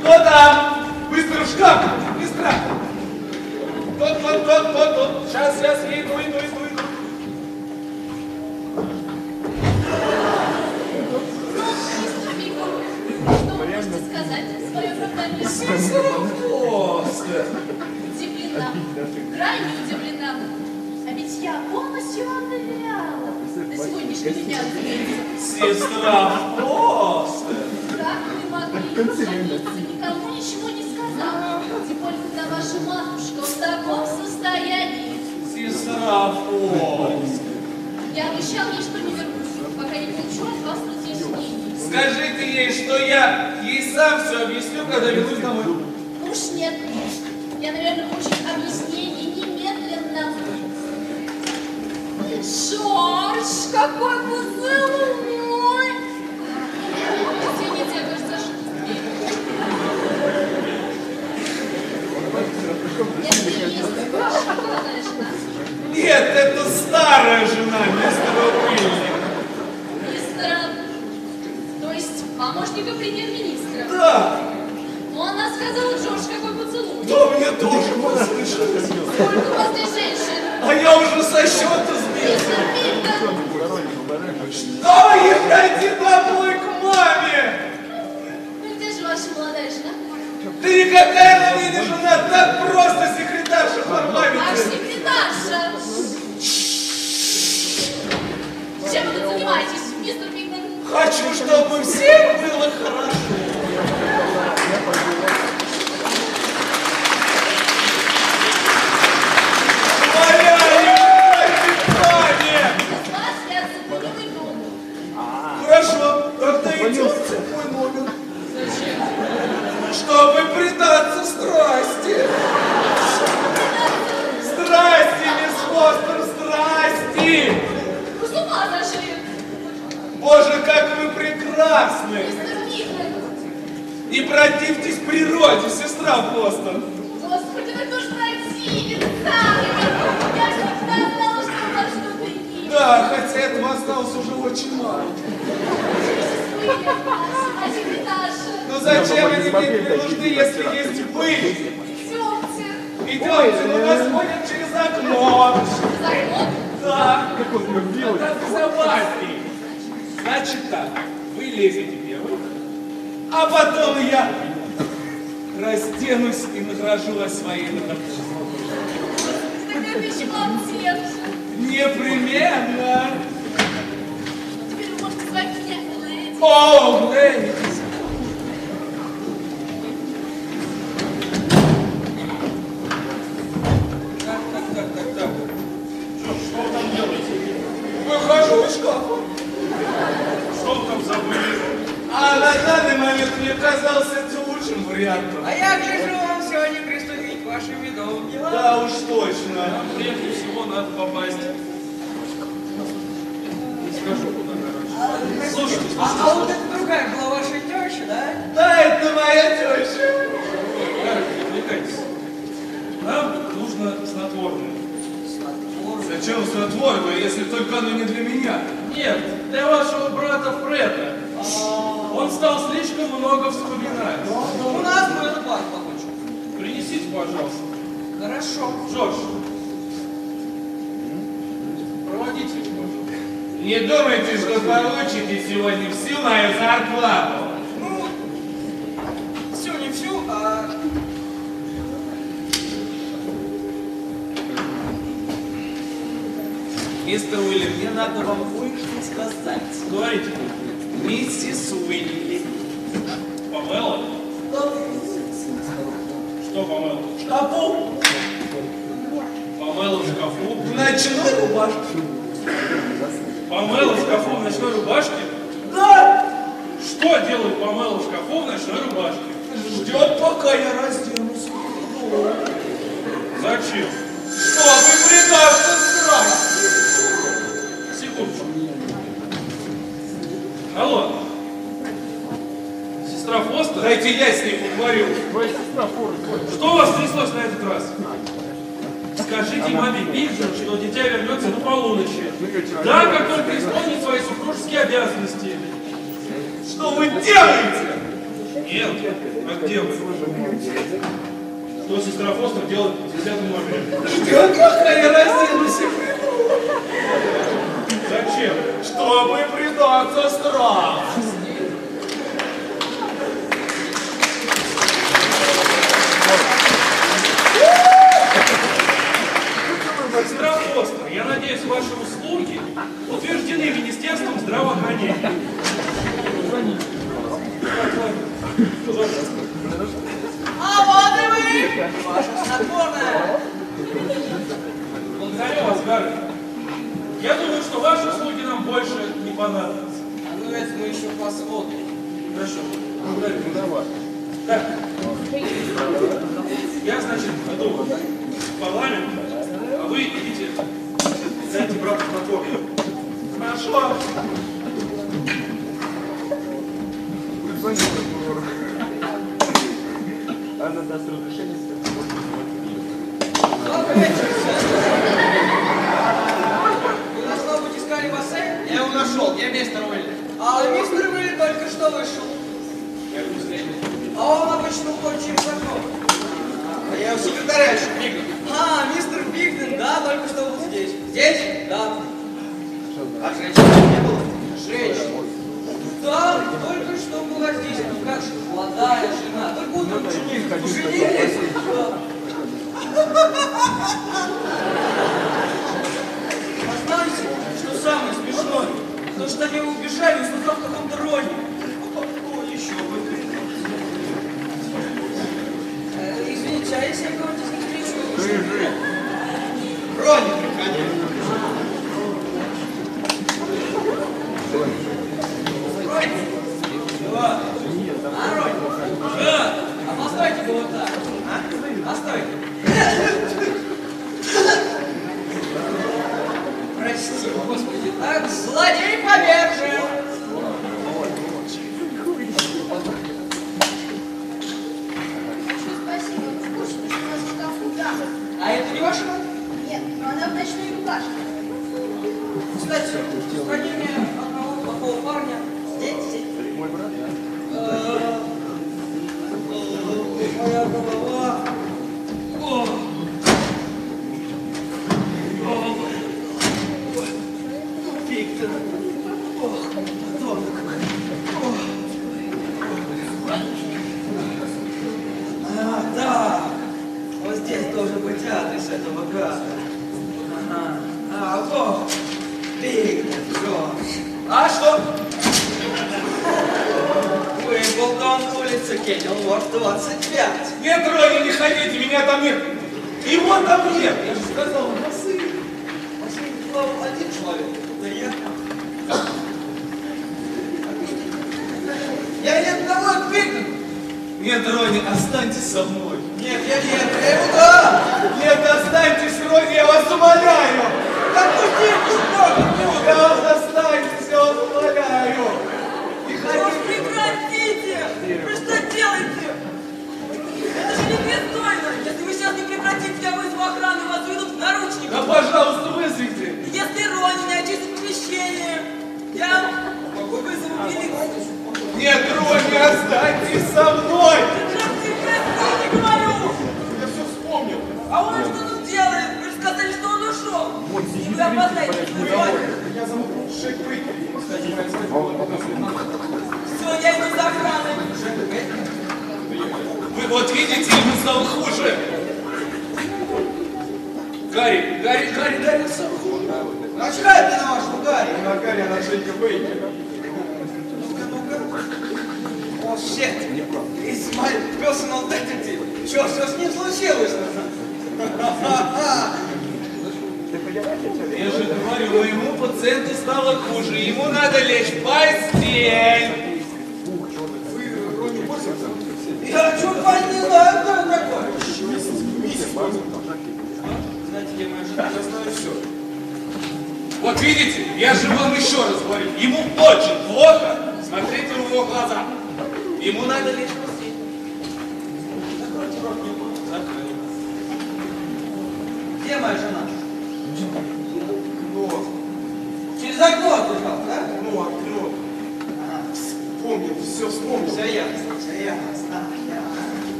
Кто там? Быстро в шкаф. Быстро. Тот, тот, тот, тот, тот. Сейчас, сейчас, я иду, иду, иду, иду. Что вы можете сказать в свое оправдание? Просто. Удивлена. Крайне удивлена. А ведь я полностью вам доверяла. До сегодняшнего дня. Сестра, просто. Как вы могли усомниться, никому ничего не сказав? Тем более, когда ваша матушка в таком состоянии. Сестра, просто. Я обещал ей, что не вернусь, пока не получу от вас разъяснений. Скажите ей, что я ей сам все объясню, когда вернусь домой. Уж нет. Я, наверное, получу объяснение немедленно. Джордж, какой поцелуй! Извините, я, кажется. Нет, это старая жена мистера Уильяма. Мистера, то есть помощника премьер-министра. Да, Но она сказала, Джордж, какой поцелуй. да, мне тоже послышалось. Сколько у вас женщин? А я уже со счета Что ехайте домой к маме? ну где же ваша молодая жена? Да никакая она мне не жена, так просто секретарша Ваш парламенте. секретарша. Чем вы тут занимаетесь, мистер Пикмен? Хочу, чтобы всем было хорошо. Боже, как вы прекрасны! Не противьтесь природе, сестра Фостер. Господи, вы тоже противец, сами. Я всегда знала, что у вас что-то есть. Да, хотя этого осталось уже очень мало. А? Но зачем они мне не нужны, если есть вы? Идемте. Идемте, мы вас ходим через окно. Закон? Да. Это безопасней. Значит так, вы лезете первым, а потом я разденусь и награжу вас своей метафорой. Тогда весьма тем же. Непременно. Вы. О. Так, так, так, так, так. Что там делаете? Выхожу из шкафа. Что вы там забыли? А на данный момент мне казался это лучшим вариантом. А я гляжу вам сегодня приступить к вашим медовым делам. Да уж точно. Нам прежде всего надо попасть. Не скажу куда, короче. Слушайте, А, а вот это другая была ваша теща, да? Да, это моя теща. Как не отвлекайтесь. Нам нужно снотворное. Зачем снотворное, если только оно не для меня? Нет, для вашего брата Фреда. Он стал слишком много вспоминать. У нас был бар получше. Принесите, пожалуйста. Хорошо. Джордж. Проводите их, пожалуйста. Не думайте, что получите сегодня всю мою зарплату. Ну, всю не всю, а... Мистер Уильям, мне надо вам кое-что сказать. Говорите. Миссис Уилли. Помело? Что помело? В шкафу. Помело в шкафу. В ночной рубашке. Помело в шкафу в ночной рубашке? Да. Что делает помело в шкафу в ночной рубашке? Ждет, пока я разденусь. Зачем? Алло. Сестра Фостер? Дайте я с ней поговорю. Что у вас стряслось на этот раз? Скажите маме Пиджин, что дитя вернется до полуночи. Да, как только исполнит свои супружеские обязанности. Что вы делаете? Нет, а где вы? Что сестра Фостер делает в 10 номере? Да какая разница? Зачем? Чтобы предаться. Сестра Фостер, я надеюсь, ваши услуги утверждены Министерством здравоохранения. А вот и вы! Ваша снотворная! Благодарю вас, Гарри. Я думаю, что ваши услуги нам больше не понадобятся. А ну это мы еще посмотрим. Хорошо. Благодарю. Так. Я, значит, иду в парламент, а вы идите, дайте брату Прокопию. Хорошо. Она даст разрешение Добрый вечер, сэр. Вы, должно быть, искали бассейн? Я я мистер Уилли. А мистер Уилли только что вышел. А он обычно уходит через окно. А я у секретаря еще бегаю. А, мистер Бигден, да, только что был здесь. Здесь? Да. А женщины не было? Женщина. Да, только что была здесь. Ну как же, молодая жена. Только утром поженились. Да. А знаете, что самое смешное? То, что они убежали, услыхав в каком-то роне. О, еще бы. Э, Извините, а если я из них встречу? Роника,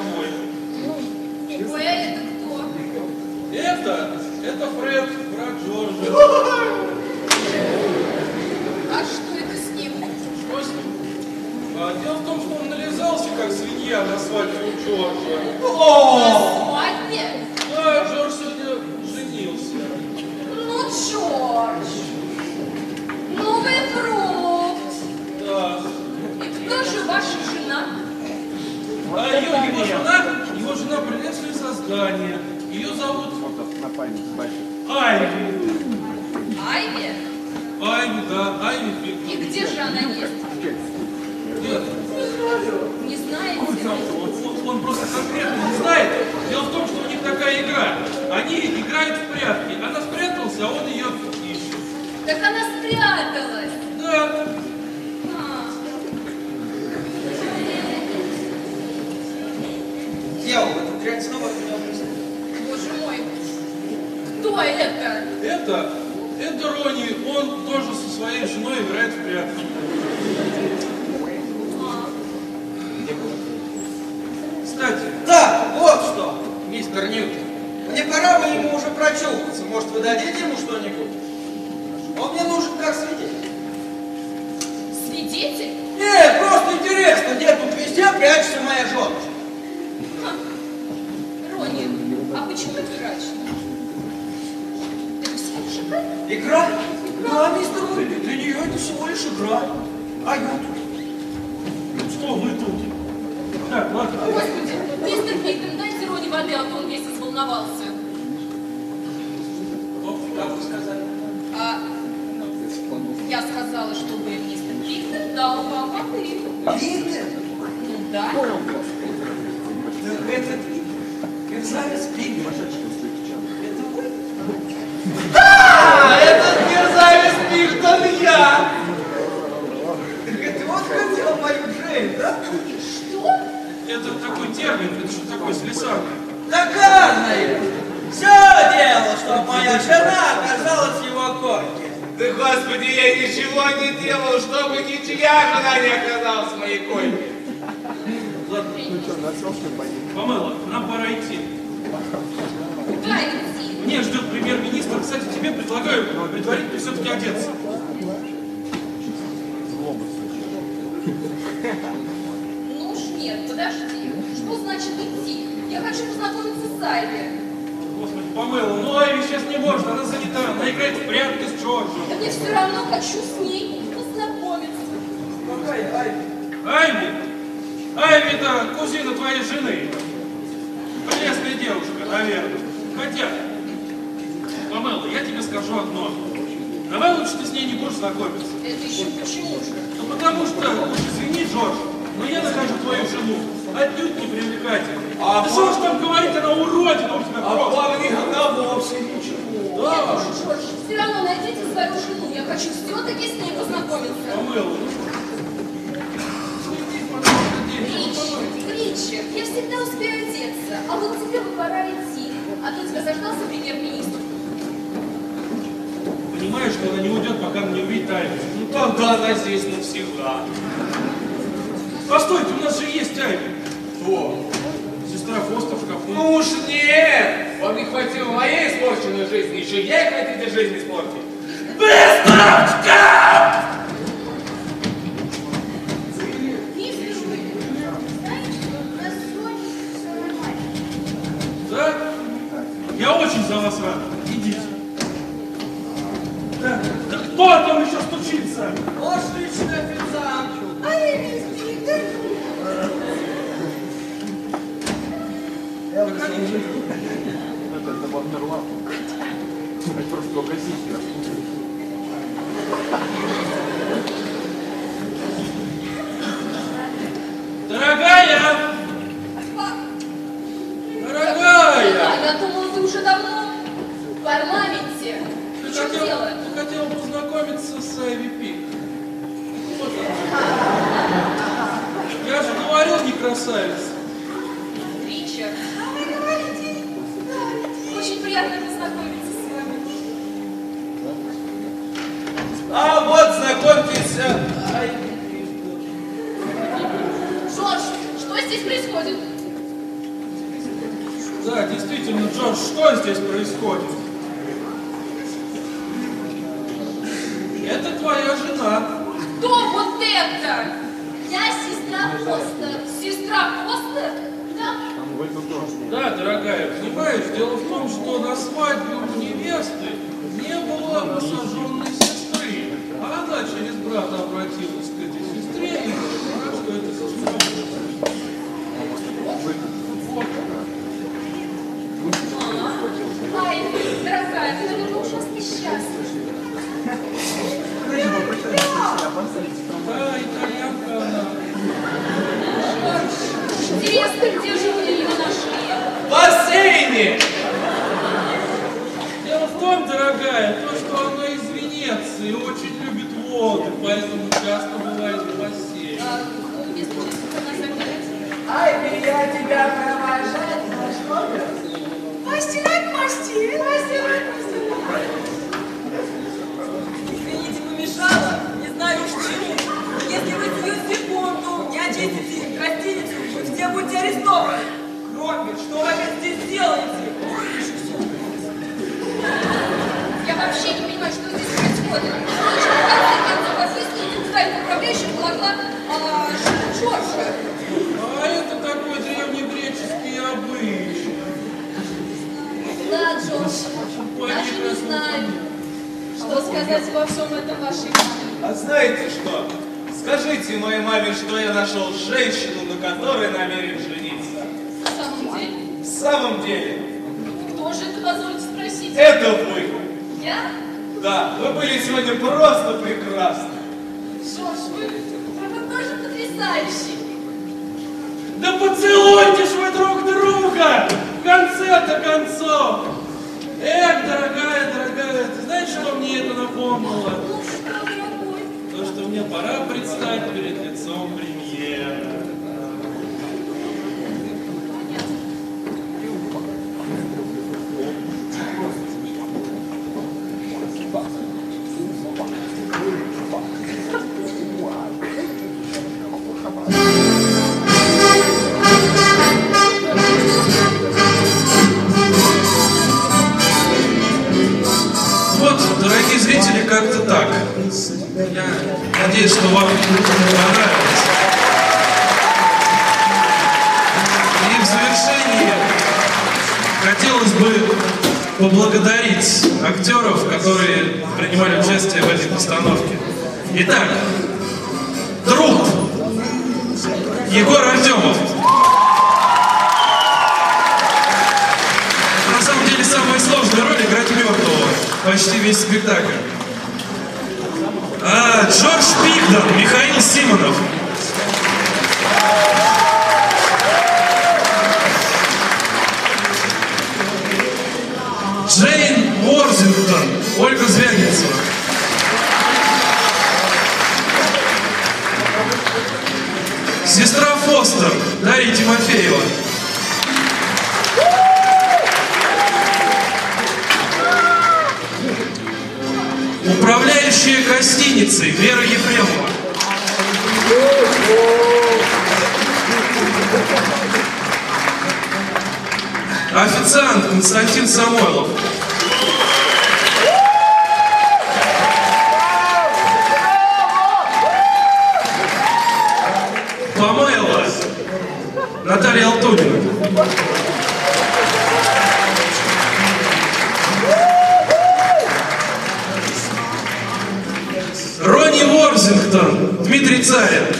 домой. Ой, а это кто? Это, это Фред, брат Джорджа. А что это с ним? Что с ним? А, дело в том, что он нализался, как свинья на свадьбе у Джорджа. На ничья жена не оказалась в моей койке. Ладно, Помыла, нам пора идти. Куда идти? Мне ждет премьер-министр. Кстати, тебе предлагаю предварительно все-таки одеться. Ну уж нет, подожди. Что значит идти? Я хочу познакомиться с Айви. Господи, помыла. Ну, Айви сейчас не может, она занята. Она играет в прятки с Джорджем. Да мне все равно хочу с ней познакомиться. Какая Айви? Айви? Это кузина твоей жены. Прелестная девушка, наверное. Хотя, Помыла, я тебе скажу одно. Давай лучше ты с ней не будешь знакомиться. Это еще почему же? Ну потому что, извини, Джордж, но я нахожу твою жену отнюдь не привлекательной. А да что уж там говорить, она уродина у тебя А просто. мне она вовсе ничего. Да, Нет, Джордж, все равно найдите свою жену. Я хочу все-таки с ней познакомиться. Помыла, ну. Ричард, я всегда успею одеться, а вот тебе бы пора идти. А то тебя заждался премьер-министр. Понимаешь, что она не уйдет, пока она не увидит Айви. Ну тогда она здесь навсегда. Постойте, у нас же есть Айви. Кто? Сестра Фоста в шкафу. Ну уж нет! Вам не хватило моей испорченную жизнь, еще ей хотите жизнь испортить? Быстро! в шкаф! Это (laughs) просто только Да, действительно, Джордж, что здесь происходит? Это твоя жена. Кто вот это? Я сестра Постер. Сестра Постер? Да. Да, дорогая, понимаешь, дело в том, что на свадьбе у невесты не было осаженной сестры. А она через брата обратилась к этой сестре и поняла, что это сестра. Ай, дорогая, ты, наверное, ужасно счастлива. Да, итальянка она. Интересно, где же вы ее нашли? в бассейне! Дело в том, дорогая, то, что она из Венеции, очень любит воду, поэтому часто бывает в бассейне. А, ну. Ай, я тебя провожать, на что Постирать. Постирать постель. Извините, помешала, не знаю уж чему. Если вы сию секунду не очистите гостиницу, вы все будете арестованы. Кроме, что вы опять здесь делаете? Я вообще не понимаю, что здесь происходит. Впрочем, в конце концов, ответственность индустриального управляющего полагла а, жена Джорджа. Да, Джордж, даже не знаю, что сказать во всем этом вашей маме. А знаете что? Скажите моей маме, что я нашел женщину, на которой намерен жениться. На самом деле, В самом деле, кто же это, позвольте спросить? это вы. Я? Да, вы были сегодня просто прекрасны. Джордж, вы, вы тоже потрясающий. Да поцелуйте ж вы друг друга! В конце-то концов! Эх, дорогая, дорогая, ты знаешь, что мне это напомнило? Ну? То, что мне пора предстать перед лицом премьера. Как-то так. Я надеюсь, что вам понравилось. И в завершении хотелось бы поблагодарить актеров, которые принимали участие в этой постановке. Итак, труд Егор Артемов. На самом деле самая сложная роль играть мертвого. Почти весь спектакль. А, Джордж Пигдон, Михаил Симонов. Джейн Уорзингтон, Ольга Звягинцева. Сестра Фостер, Дарья Тимофеева управляющая гостиницы Вера Ефремова. Официант Константин Самойлов. Помело Наталья Алтунина. Дмитрий Царин.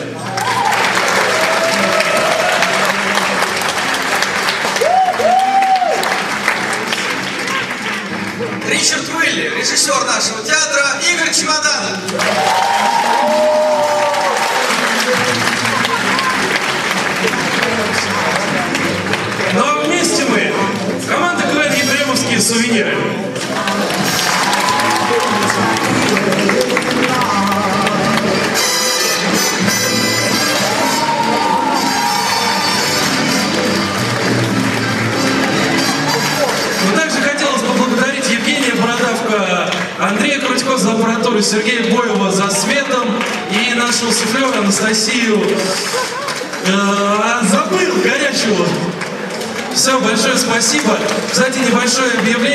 Небольшое объявление.